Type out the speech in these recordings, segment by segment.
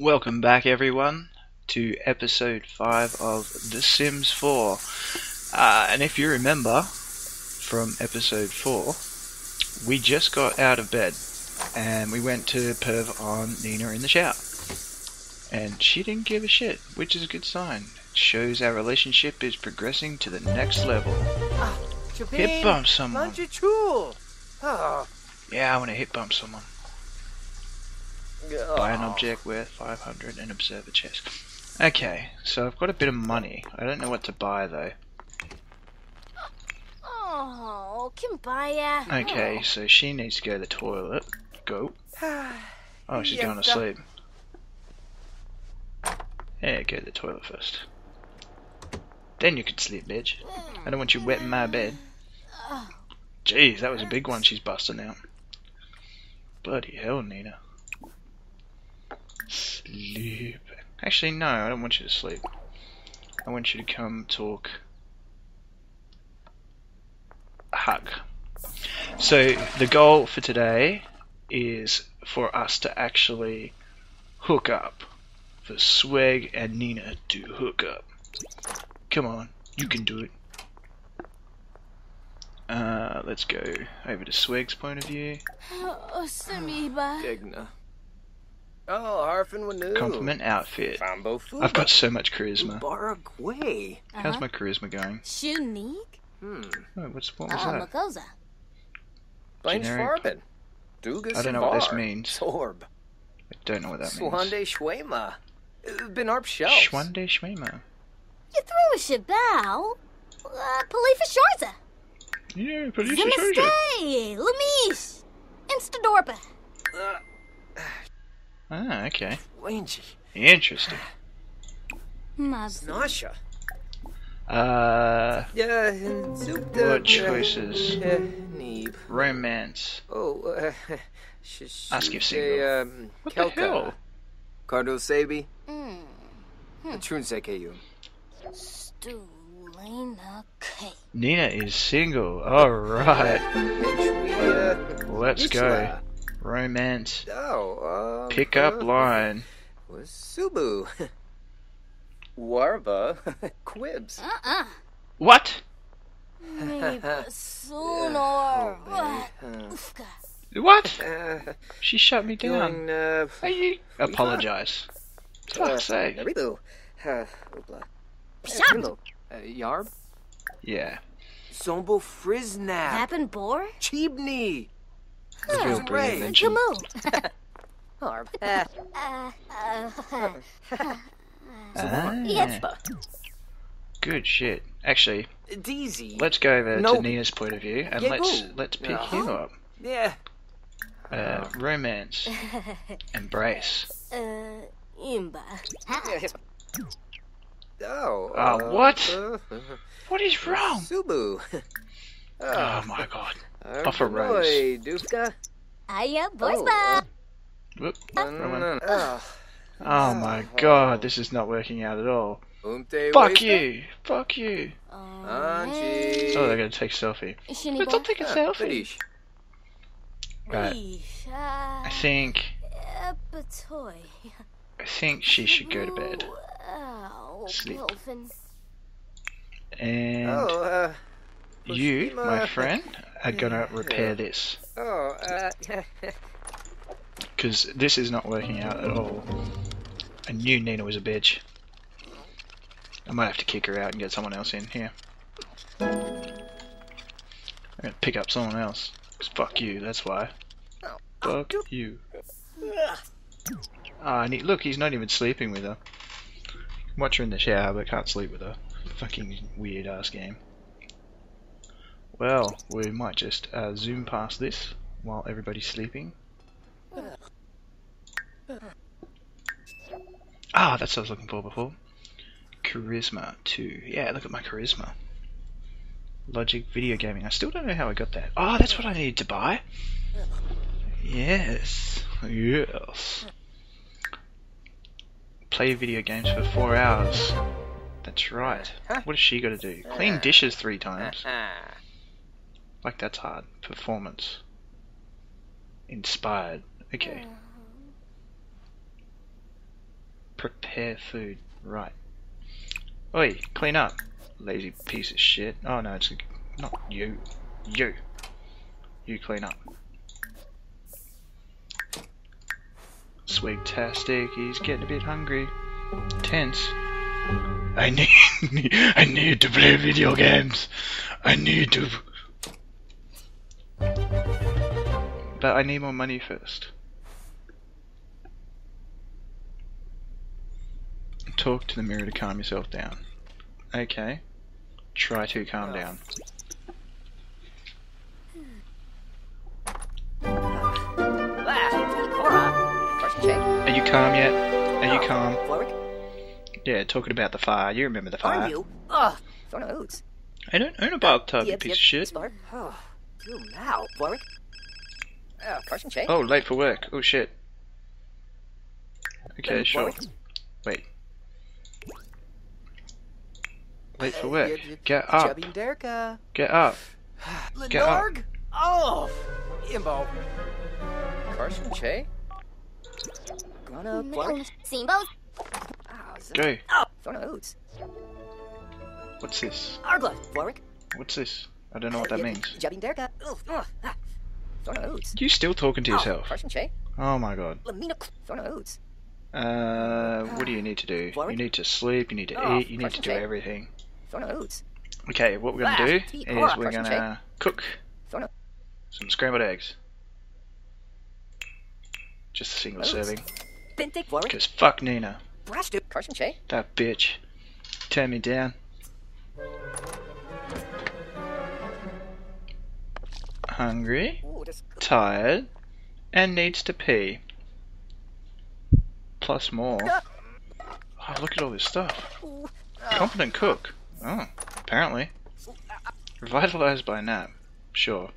Welcome back, everyone, to episode 5 of The Sims 4. Uh, and if you remember from episode 4, we just got out of bed and we went to perv on Nina in the shower. And she didn't give a shit, which is a good sign. It shows our relationship is progressing to the next level. Hit bump someone. Oh. Yeah, I want to hit bump someone. Buy an object worth 500 and observe a chest. Okay, so I've got a bit of money. I don't know what to buy though. Oh, Kimbaya. Okay, so she needs to go to the toilet. Go. Oh, she's going to sleep. Yeah, go to the toilet first. Then you can sleep, bitch. I don't want you wet in my bed. Jeez, that was a big one she's busting out. Bloody hell, Nina. Sleep. Actually, no, I don't want you to sleep. I want you to come talk. Hug. So, the goal for today is for us to actually hook up. For Swag and Nina to hook up. Come on, you can do it. Uh, let's go over to Swag's point of view. Oh, Samiba. Digna. Oh, Harfin Wanu. Compliment outfit. Fambo I've got so much charisma. Baragway. How's my charisma going? Shunik. Hmm. Oh, what's what was Oh, that? Makosa. Blaine Generic. Schwarben. Dugas I don't know what this means. Sorb. I don't know what that means. Swande Schwema. Uh, Benarp Shell. Schwande Schwema. You threw a shabal. Uh, Palifa Sharza. Yeah, police are soldier. Zimistay. Lamish. Instadorpa. Uh, Ah, okay. Wangy. Interesting. Maz. Nasha. Uh, Yeah, and Zoop what choices? Uh, Neeb. Romance. Oh, uh, sh- sh- Ask if say, single. Um, What Kelka. the hell? Cardo Sabi. Mm. Trun Sekeyu. Stulina K. Nina is single. Alright. uh, Let's go. Romance. Oh, uh, Pick up uh, line. Was Subu. Warba. Quibs. Uh-uh. What? Maybe Sunor. Oh, What? Ufka. What? Uh, She shut me down. doing, uh, Are you? Apologize. Fuck's sake. Naribu. Uh, obla. Psham. Uh, Yarb. Yeah. Zombo Friznap. Happen Bor? Chibney. Real Susan brilliant Ray. invention. Kamu. Uh, Uh, uh, Ah, Yetzba. good shit. Actually, Deezy. let's go over No. to Nina's point of view and Yeah, let's go. let's pick Uh-huh. him up. Yeah. Uh, romance, embrace. Uh, Imba. Oh. Uh, uh, what? uh, What is wrong? Subu. Oh my god. Off a Argonoy, rose. Dufka. Aya, boys, Oh. Whoop. No, no, no, one. Ah. Oh my god, this is not working out at all. Umte Fuck you! Fuck you! Oh, they're gonna take a selfie. Let's all take a Ah, selfie. British. Right. I think I think she should go to bed. Oh, Sleep. And Oh, uh, you, my friend, are gonna repair this. oh, uh, Because this is not working out at all. I knew Nina was a bitch. I might have to kick her out and get someone else in here. I'm gonna pick up someone else. 'Cause fuck you, that's why. Fuck you. Ah, and he, look, he's not even sleeping with her. Watch her in the shower, but can't sleep with her. Fucking weird ass game. Well, we might just uh, zoom past this while everybody's sleeping. Ah, that's what I was looking for before. Charisma 2. Yeah, look at my charisma. Logic video gaming. I still don't know how I got that. Oh, that's what I needed to buy. Yes. Yes. Play video games for four hours. That's right. What has she got to do? Clean dishes three times. Like that's hard. Performance. Inspired. Okay. Prepare food. Right. Oi, clean up. Lazy piece of shit. Oh no, it's not you. You. You clean up. Swagtastic, he's getting a bit hungry. Tense. I need I need to play video games. I need to But I need more money first. Talk to the mirror to calm yourself down. Okay. Try to calm down. Ah, Cora. Carson Shay. Are you calm yet? Are you calm? Yeah, talking about the fire. You remember the Are fire. you? Ugh. I don't own a bathtub, you piece of shit. Spar. Oh, now, Warwick. Oh, Carson Shay. Oh, late for work. Oh shit. Okay, Um, sure. Warwick. Wait. Late for work. yep, yep. Get up. Derka. Get up. Get up. Oh, Imbo. Carson Shay. Gonna Warwick. Simbo. Ah, Go. Oh, Thorn Oats. What's this? Argla. Warwick. What's this? I don't know what that means. Ugh, ugh, ah. You still talking to Oh, yourself? Oh my god. Lamina. Thorn Oats. Uh, what do you need to do? You need to sleep, you need to Oh, eat, you need to do everything. Okay, what we're Ah, gonna do is we're gonna cook some scrambled eggs. Just a single serving. Because fuck Nina. Brash Duke. Carson Shay. That bitch. Turn me down. Hungry, tired, and needs to pee. Plus more. Oh, look at all this stuff. Competent cook. Oh, apparently. Revitalized by nap. Sure.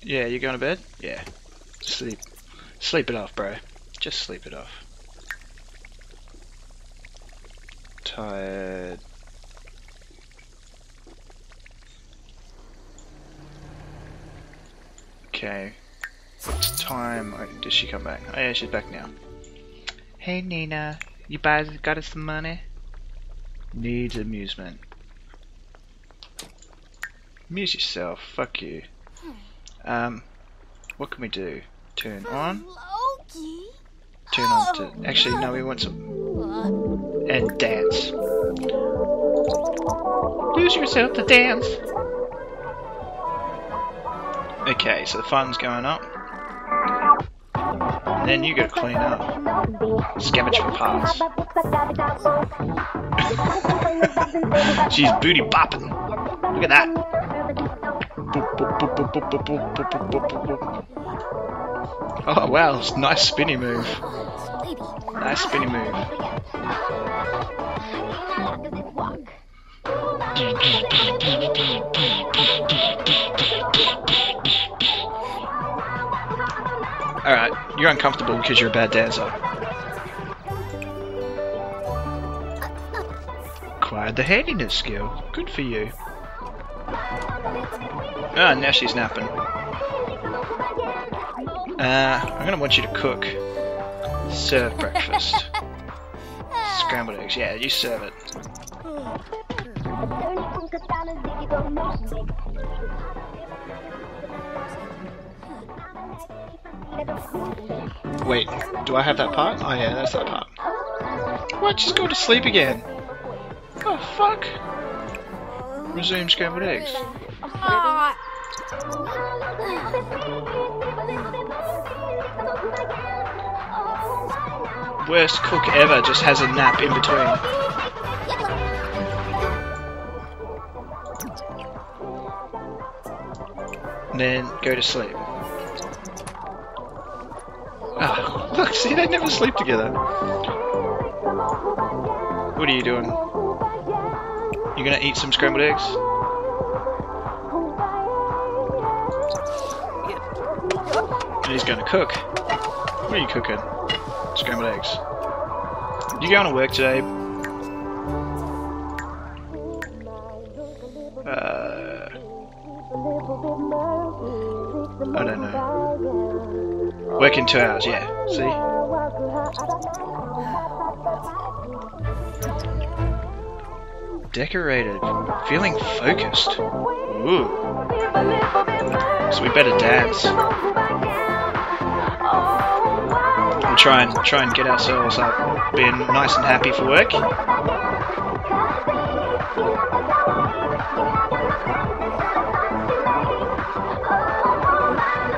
Yeah, you going to bed? Yeah. Sleep. Sleep it off, bro. Just sleep it off. Tired. Okay. It's time. Oh, Did she come back? Oh yeah, she's back now. Hey Nina, you guys got us some money? Needs amusement. Amuse yourself. Fuck you. Um, what can we do? Turn on. Turn on to. Actually, no. We want some and dance. Lose yourself to dance. Okay, so the fun's going up. And then you go clean up. Scavenge for parts. She's booty bopping. Look at that. Oh wow, nice spinny move. Nice spinny move. Alright, you're uncomfortable because you're a bad dancer. Acquired the handiness skill. Good for you. Ah, now she's napping. Uh, I'm gonna want you to cook. Serve breakfast. Scrambled eggs, yeah, you serve it. Wait, do I have that part? Oh yeah, that's that part. What? Just go to sleep again. Oh fuck. Resume scrambled eggs. Ah. Worst cook ever just has a nap in between. Then go to sleep. see, they never sleep together. What are you doing? You gonna eat some scrambled eggs? And he's gonna cook. What are you cooking? Scrambled eggs. You going to work today? Uh, I don't know. Working two hours, yeah. Decorated. Feeling focused. Ooh. So we better dance. And try and try and get ourselves up being nice and happy for work.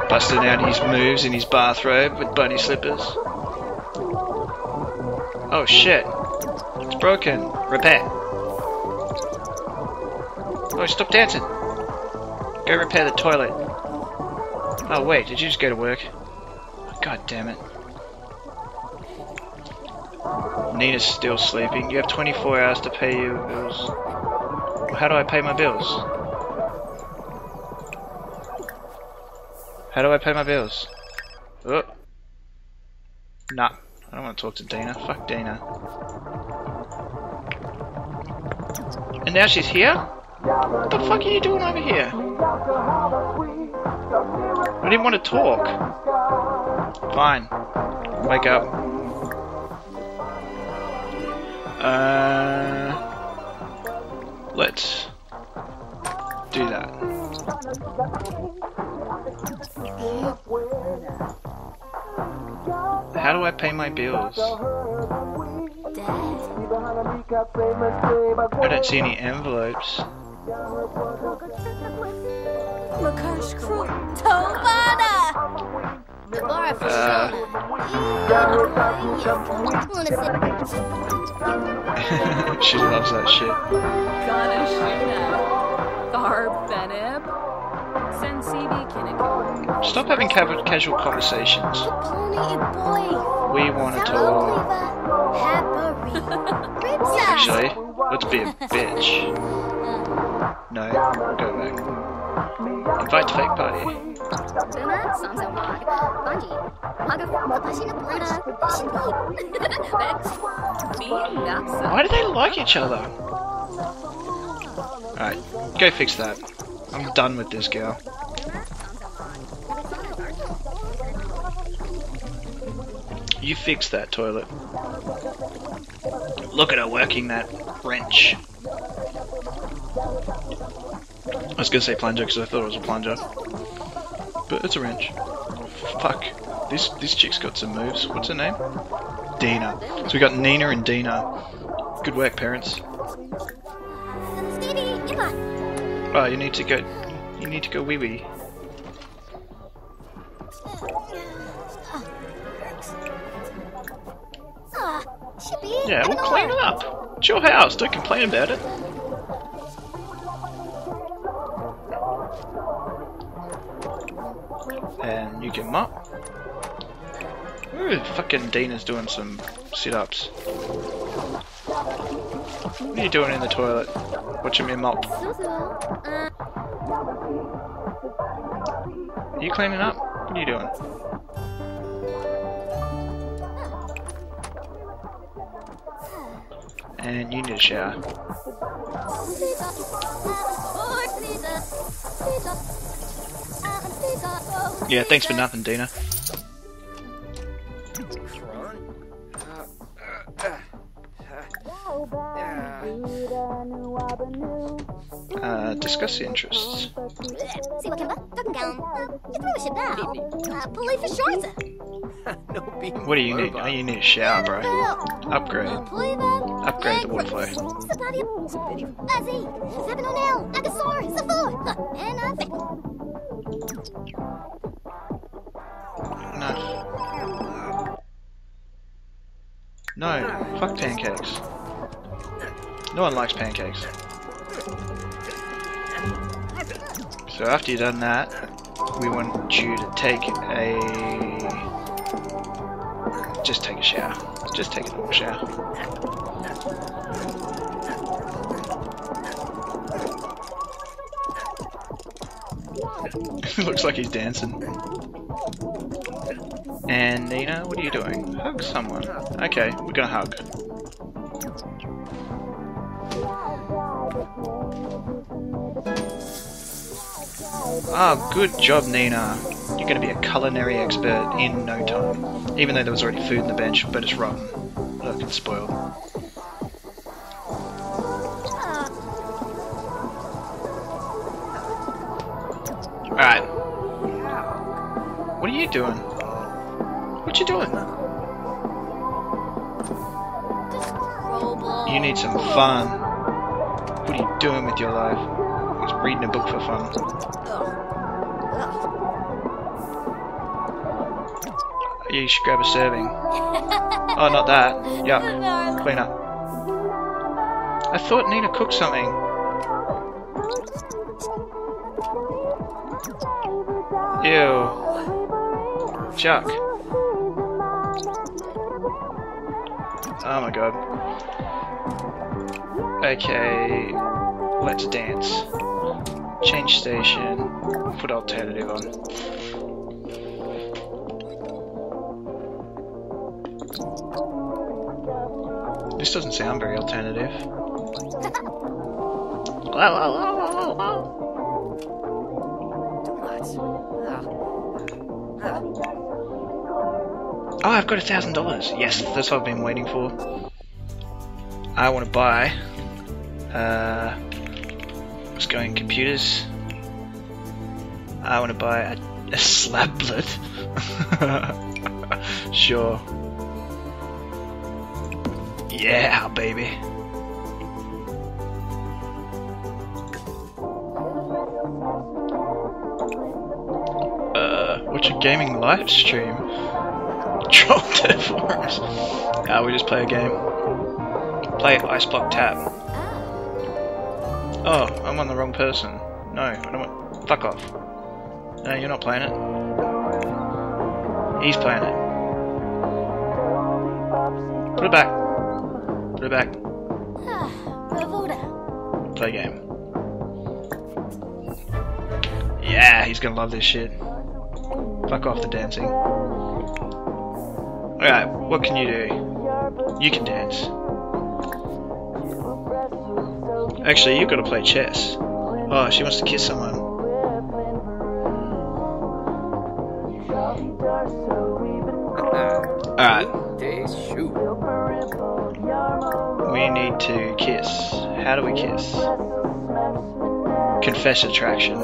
Busting out his moves in his bathrobe with bunny slippers. Oh shit. It's broken. Repair. Oh, stop dancing. Go repair the toilet. Oh wait, did you just go to work? God damn it. Nina's still sleeping. You have 24 hours to pay your bills. How do I pay my bills? How do I pay my bills? Oh. Nah, I don't want to talk to Dina. Fuck Dina. And now she's here? What the fuck are you doing over here? I didn't want to talk. Fine. Wake up. Uh, let's do that. How do I pay my bills? I don't see any envelopes. Uh. sure. she loves that shit. Gonna shoot at Garb Benib. Sensibi Kinnick. Stop having ca- casual conversations. We want to talk. Actually, let's be a bitch. No, go back. Invite to fake party. Boomer, Samso Mag, Bungie, Maga, Papashina Plana, Me Napsa. Why do they like each other? Alright, go fix that. I'm done with this girl. You fix that toilet. Look at her working that wrench. Was gonna say plunger because I thought it was a plunger. But it's a wrench. Fuck. This this chick's got some moves. What's her name? Dina. So we got Nina and Dina. Good work, parents. Oh, you need to go. You need to go wee wee. Yeah, we'll clean it up. It's your house. Don't complain about it. Ooh, fucking Dina's doing some sit-ups. What are you doing in the toilet? Watching me mop. Are you cleaning up? What are you doing? And you need a shower. Yeah, thanks for nothing, Dina. Uh, discuss the interests. What do you need? Oh, you need a shower, bro. Upgrade. Upgrade the water. No. No, fuck pancakes. No one likes pancakes. So after you've done that, we want you to take a... Just take a shower. Just take a normal shower. Looks like he's dancing. And Nina, what are you doing? Hug someone. Okay, we're gonna hug. Ah, good job, Nina. You're going to be a culinary expert in no time. Even though there was already food in the bench, but it's rotten. Look, it's spoiled. Alright. What are you doing? What you doing? You need some fun. What are you doing with your life? Just reading a book for fun. You should grab a serving. Oh, not that. Yuck. Clean up. I thought Nina cooked something. Ew. Chuck. Oh my god. Okay, let's dance. Change station. Put alternative on. This doesn't sound very alternative. Oh, I've got a thousand dollars. Yes, that's what I've been waiting for. I want to buy. Uh, let's go in computers. I want to buy a, a slablet. sure. Yeah, baby. Uh, what's your gaming live stream? Troll Dead Forums. Uh, we just play a game. Play Ice Block Tap. Oh, I'm on the wrong person. No, I don't want. Fuck off. No, you're not playing it. He's playing it. Put it back. Put it back. Bravoda. Play game. Yeah, he's gonna love this shit. Fuck off the dancing. Alright, what can you do? You can dance. Actually, you've got to play chess. Oh, she wants to kiss someone. Alright, we need to kiss. How do we kiss? Confess attraction.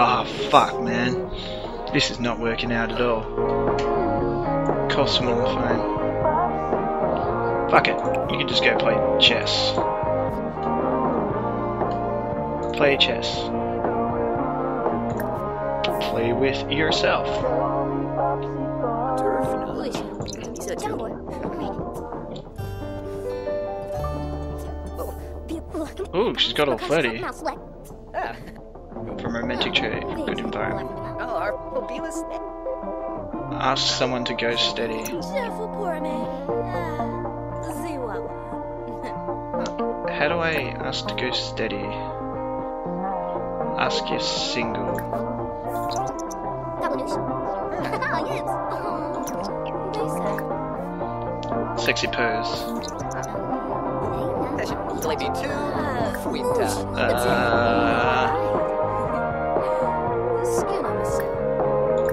Oh, fuck, man. This is not working out at all. Cost someone on the phone. Fuck it. You can just go play chess. Play chess. Play with yourself. Ooh, she's got all flirty. From romantic to good environment. Ask someone to go steady. How do I ask to go steady? Ask if single. Sexy pose. Uh,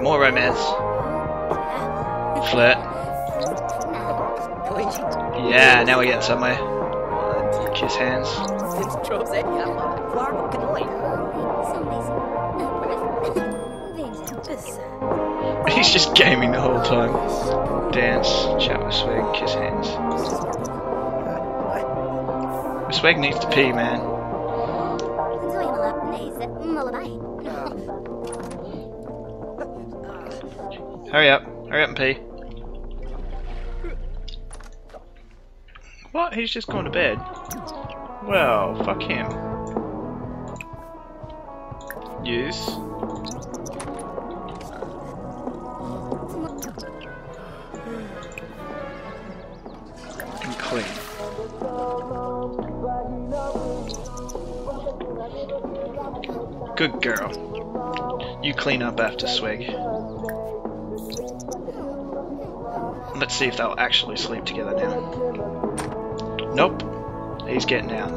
more romance. Flirt. Yeah, now we're getting somewhere. Kiss hands. He's just gaming the whole time. Dance, chat with Swag, kiss hands. Swag needs to pee, man. Hurry up. Hurry up and pee. What? He's just gone to bed? Well, fuck him. Use. Good girl. You clean up after Swig. Let's see if they'll actually sleep together now. Nope. He's getting out.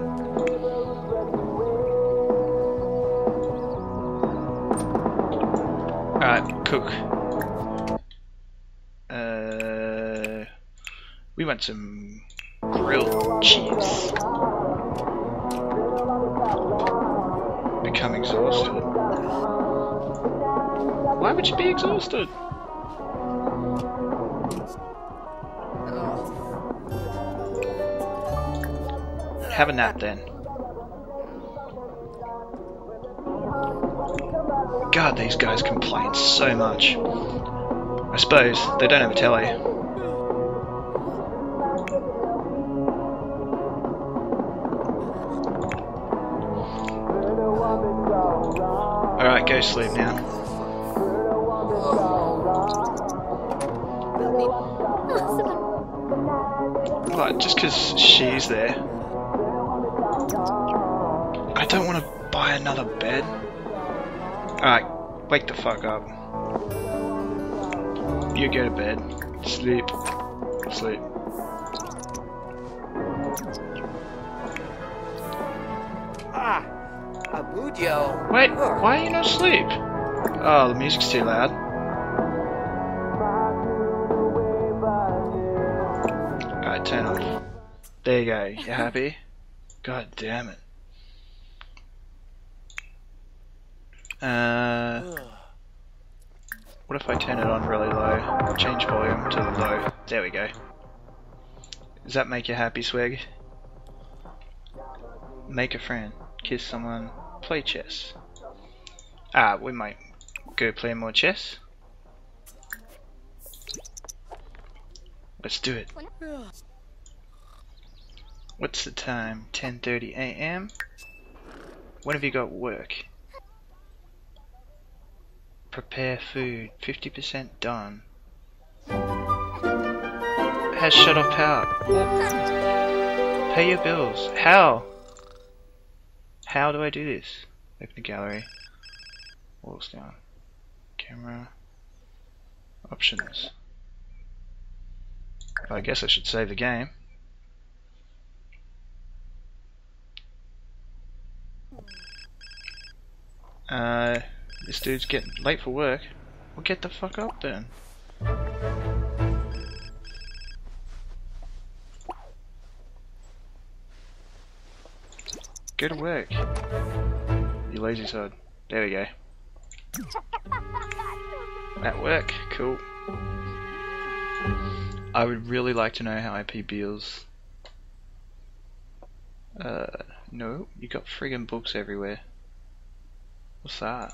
Alright, cook. Uh, we want some grilled cheese. Would be exhausted? Have a nap then. God, these guys complain so much. I suppose they don't have a telly. Alright, go sleep now. Like, just because she's there. I don't want to buy another bed. Alright, wake the fuck up. You go to bed. Sleep. Sleep. Ah, Abujo. Wait, why are you not asleep? Oh, the music's too loud. You. You happy? God damn it. Uh, what if I turn it on really low? Change volume to the low. There we go. Does that make you happy, Swig? Make a friend. Kiss someone. Play chess. Ah, we might go play more chess. Let's do it. What's the time? 10:30 a.m. When have you got work? Prepare food. 50% done. Has shut off power. Pay your bills. How? How do I do this? Open the gallery. Walls down. Camera. Options. I guess I should save the game. Uh, this dude's getting late for work. Well, get the fuck up then. Go to work. You lazy sod. There we go. At work. Cool. I would really like to know how I pay bills. Uh, no, you got friggin' books everywhere. What's that?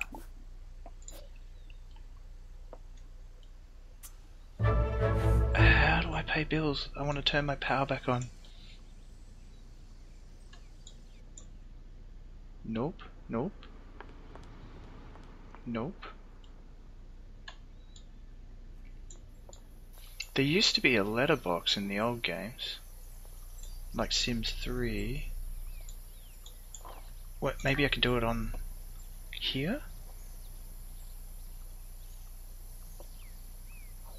How do I pay bills? I want to turn my power back on. Nope, nope. Nope. There used to be a letterbox in the old games. Like Sims 3. What, maybe I can do it on here?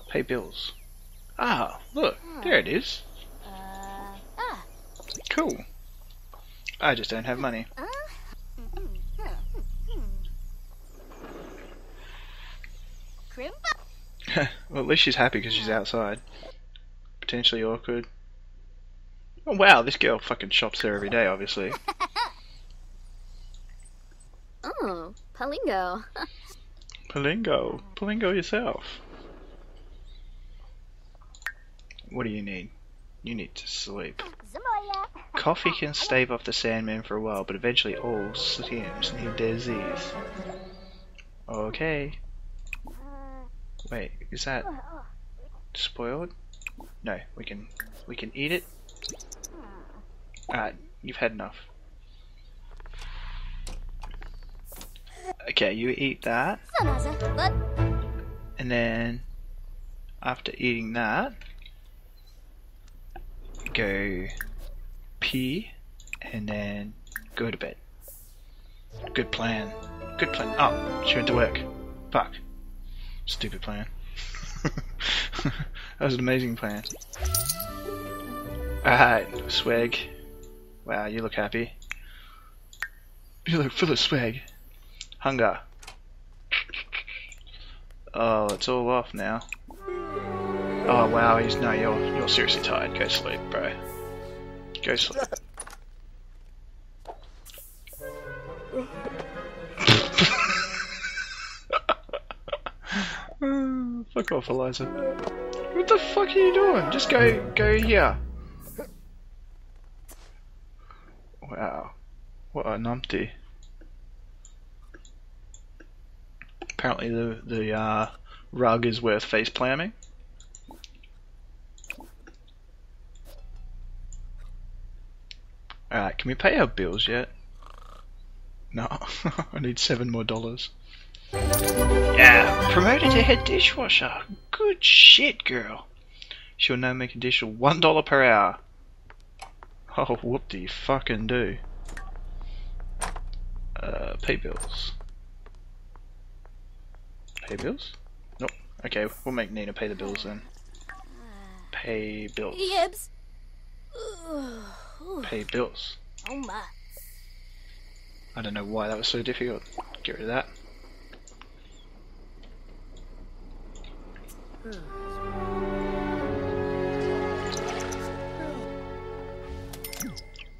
Pay bills. Ah, look, there it is. Uh, ah. Cool. I just don't have money. Uh, well, at least she's happy because she's outside. Potentially awkward. Oh wow, this girl fucking shops there every day, obviously. Oh, Palingo. Palingo. Palingo yourself. What do you need? You need to sleep. Coffee can stave off the Sandman for a while, but eventually all Sims need disease. Okay. Wait, is that spoiled? No, we can we can eat it. Alright, you've had enough. Okay, you eat that, and then after eating that, go pee, and then go to bed. Good plan. Good plan. Oh, she went to work. Fuck. Stupid plan. that was an amazing plan. Alright, swag. Wow, you look happy. You look full of swag. Hunger. Oh, it's all off now. Oh wow, he's no, you're you're seriously tired. Go sleep, bro. Go sleep. fuck off, Eliza. What the fuck are you doing? Just go, go here. Wow, what a numpty. Apparently, the the uh, rug is worth face planting. Alright, can we pay our bills yet? No, I need seven more dollars. Yeah, promoted to head dishwasher. Good shit, girl. She'll now make a dish of one dollar per hour. Oh, whoop do you fucking do? Uh, pay bills. Pay bills? Nope. Okay, we'll make Nina pay the bills then. Pay bills. Yibs. Pay bills. Oh my. I don't know why that was so difficult. Get rid of that.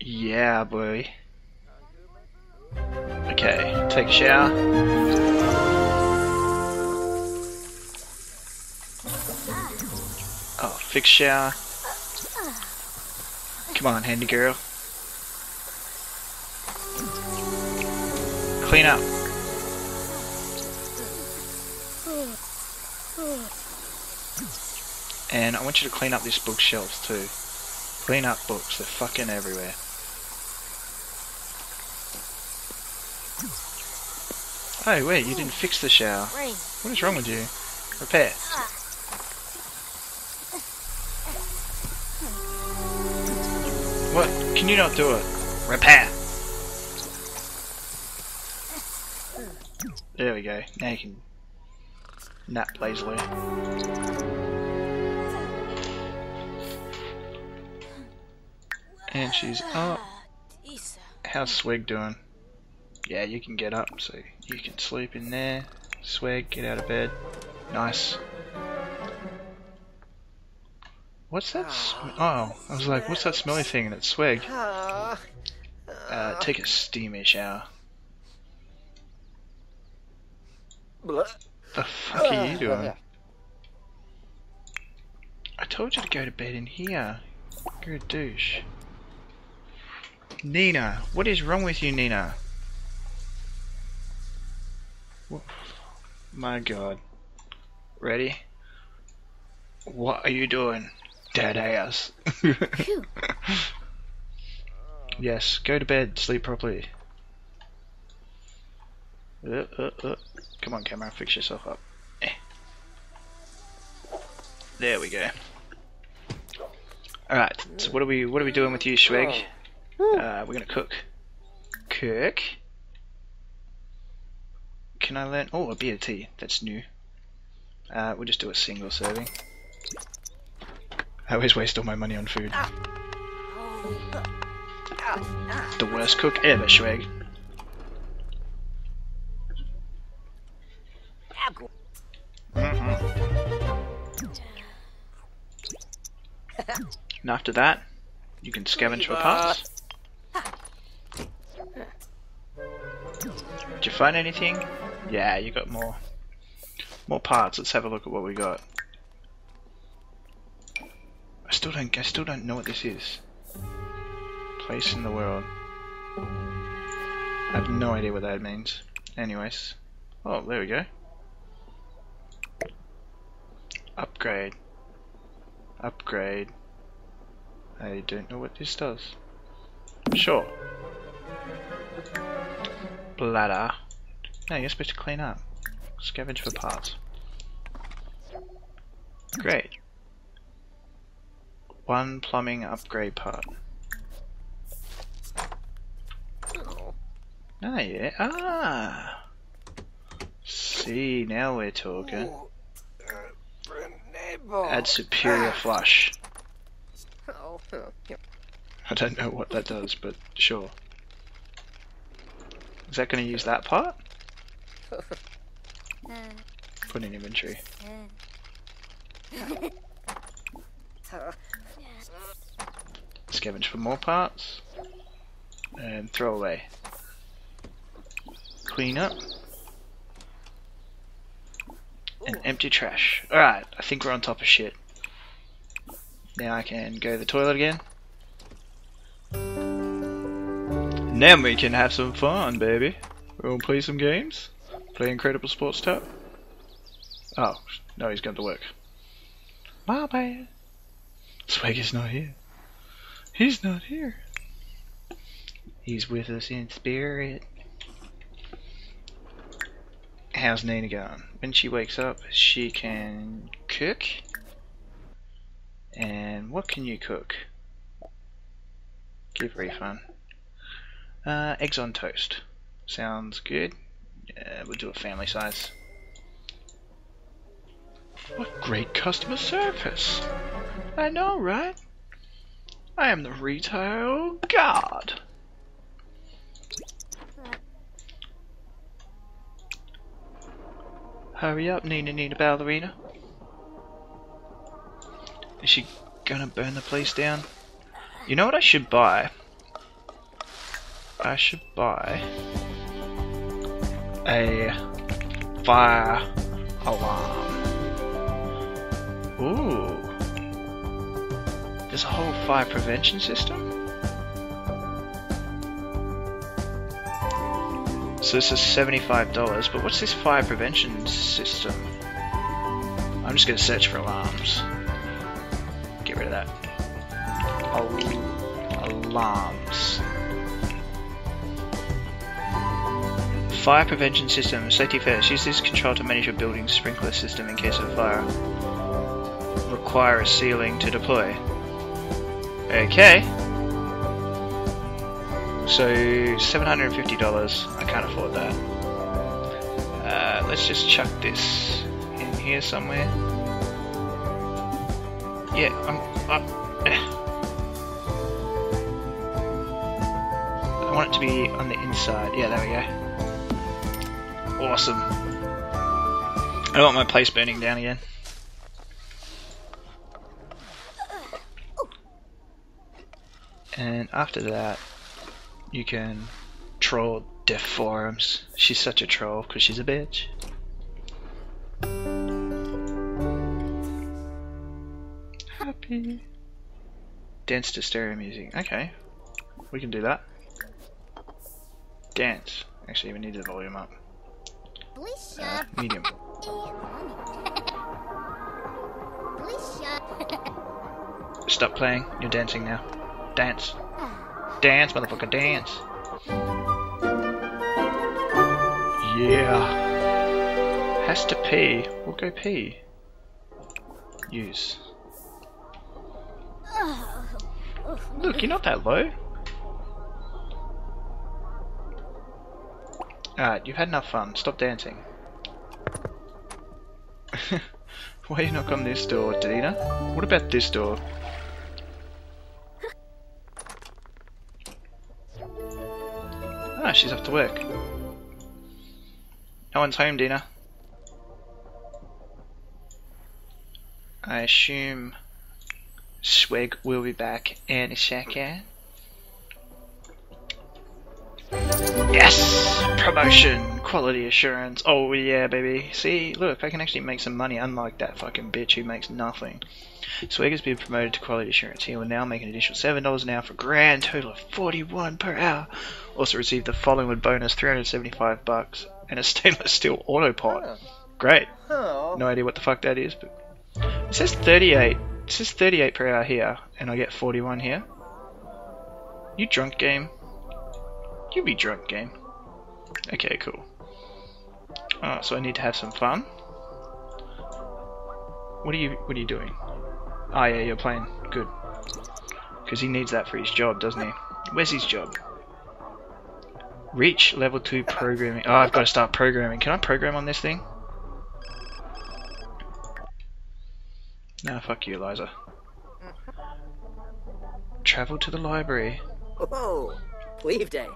Yeah, boy. Okay, take a shower. Fix shower. Come on, handy girl. Clean up. And I want you to clean up these bookshelves too. Clean up books, they're fucking everywhere. Oh wait, you didn't fix the shower. What is wrong with you? Repair. What? Can you not do it? Repair. There we go. Now you can nap lazily. And she's up. How's Swig doing? Yeah, you can get up, so you can sleep in there. Swig, get out of bed. Nice. What's that? Sm- oh, I was like, what's that smelly thing? And it's Swag. Ah, Uh, take a steamy shower. blah. The fuck are you doing? I told you to go to bed in here. You're a douche. Nina, what is wrong with you, Nina? Wha- My god. Ready? What are you doing? Dead ass. Yes, go to bed, sleep properly. Uh, uh, uh. Come on, camera, fix yourself up. Eh. There we go. Alright, so what are we what are we doing with you, Schweg? Uh, we're gonna cook. Cook. Can I learn? Oh, a beer tea. That's new. Uh, we'll just do a single serving. I always waste all my money on food. The worst cook ever, Schweg. And after that, you can scavenge for parts. Did you find anything? Yeah, you got more. More parts. Let's have a look at what we got. I still don't. I still don't know what this is. Place in the world. I have no idea what that means. Anyways. Oh, there we go. Upgrade. Upgrade. I don't know what this does. Sure. Bladder. No, you're supposed to clean up. Scavenge for parts. Great. One plumbing upgrade part. Ah, yeah. Ah! See, now we're talking. Add superior flush. Oh, oh, yeah. I don't know what that does, but sure. Is that going to use that part? Uh, put in inventory. Scavenge for more parts. And throw away. Clean up. And empty trash. Alright, I think we're on top of shit. Now I can go to the toilet again. And then we can have some fun, baby. We'll play some games. Play Incredible Sports Tap. Oh, no, he's gone to work. My bad. Swaggy's not here. He's not here. He's with us in spirit. How's Nina going? When she wakes up, she can cook. And what can you cook? Give refund. Uh, eggs on toast. Sounds good. Yeah, we'll do a family size. What great customer service! I know, right? I am the retail god. Hurry up, Nina Nina Ballerina. Is she gonna burn the place down? You know what I should buy? I should buy a fire alarm. Ooh. There's a whole fire prevention system? So this is $75, but what's this fire prevention system? I'm just gonna search for alarms. Get rid of that. Al alarms. Fire prevention system. Safety first. Use this control to manage your building's sprinkler system in case of fire. Require a ceiling to deploy. Okay. So $750. I can't afford that. Uh, let's just chuck this in here somewhere. Yeah, I'm. Eh. I want it to be on the inside. Yeah, there we go. Awesome. I don't want my place burning down again. And after that, you can troll Deaf Forums. She's such a troll because she's a bitch. Happy. Dance to stereo music. Okay, we can do that. Dance. Actually, we need the volume up. Uh, medium. Stop playing. You're dancing now. Dance. Dance, motherfucker, dance. Yeah. Has to pee. We'll go pee. Use. Look, you're not that low. Alright, you've had enough fun. Stop dancing. Why you knock on this door, Dina? What about this door? She's off to work. No one's home, Dina. I assume Swag will be back in a second. Yes! Promotion! Quality assurance. Oh yeah, baby. See, look, I can actually make some money unlike that fucking bitch who makes nothing. Swag has been promoted to quality assurance. He will now make an additional $7 an hour for a grand total of 41 per hour. Also received the following bonus 375 bucks and a stainless steel auto pot. Great. No idea what the fuck that is, but it says 38. It says 38 per hour here, and I get 41 here. You drunk game? You be drunk game. Okay, cool. Uh, so I need to have some fun. What are you What are you doing? Oh yeah, you're playing. Good. Because he needs that for his job, doesn't he? Where's his job? Reach level 2 programming. Oh, I've got to start programming. Can I program on this thing? Nah, fuck you, Eliza. Travel to the library. Oh, leave day.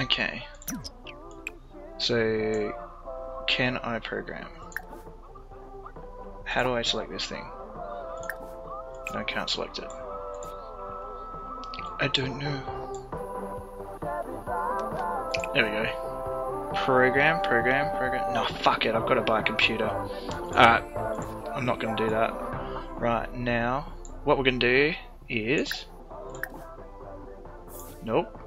Okay. So, can I program? How do I select this thing? I can't select it. I don't know. There we go. Program, program, program. No, fuck it, I've got to buy a computer. Alright, I'm not going to do that. Right, now, what we're going to do is... Nope.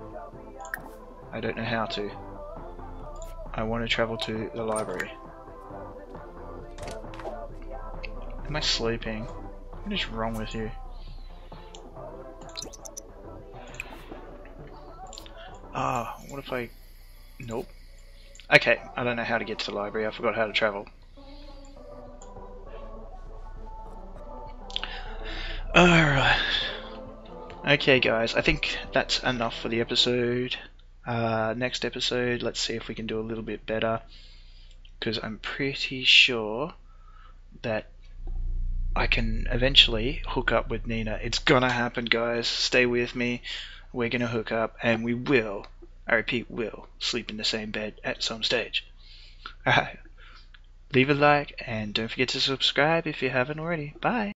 I don't know how to. I want to travel to the library. Am I sleeping? What is wrong with you? Ah, what if I... Nope. Okay, I don't know how to get to the library. I forgot how to travel. Alright. Okay guys, I think that's enough for the episode. Uh, next episode, let's see if we can do a little bit better. Because I'm pretty sure that I can eventually hook up with Nina. It's gonna happen, guys. Stay with me. We're gonna hook up, and we will, I repeat, will sleep in the same bed at some stage. Leave a like, and don't forget to subscribe if you haven't already. Bye.